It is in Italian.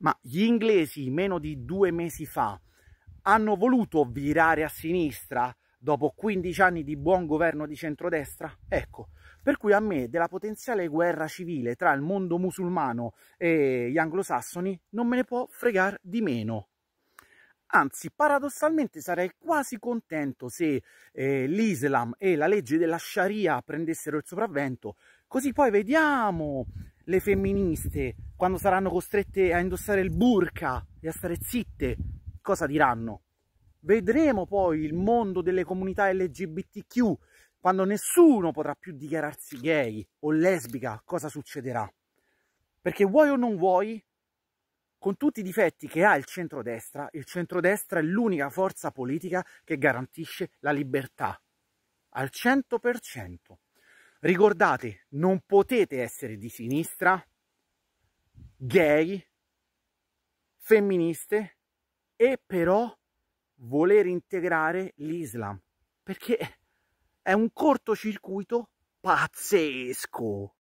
Ma gli inglesi meno di due mesi fa hanno voluto virare a sinistra dopo 15 anni di buon governo di centrodestra? Ecco, per cui a me della potenziale guerra civile tra il mondo musulmano e gli anglosassoni non me ne può fregare di meno. Anzi, paradossalmente sarei quasi contento se eh, l'Islam e la legge della Sharia prendessero il sopravvento, così poi vediamo le femministe quando saranno costrette a indossare il burqa e a stare zitte, cosa diranno? Vedremo poi il mondo delle comunità LGBTQ quando nessuno potrà più dichiararsi gay o lesbica, cosa succederà? Perché vuoi o non vuoi, con tutti i difetti che ha il centrodestra, il centrodestra è l'unica forza politica che garantisce la libertà al 100%. Ricordate, non potete essere di sinistra, gay, femministe e però voler integrare l'Islam, perché è un cortocircuito pazzesco.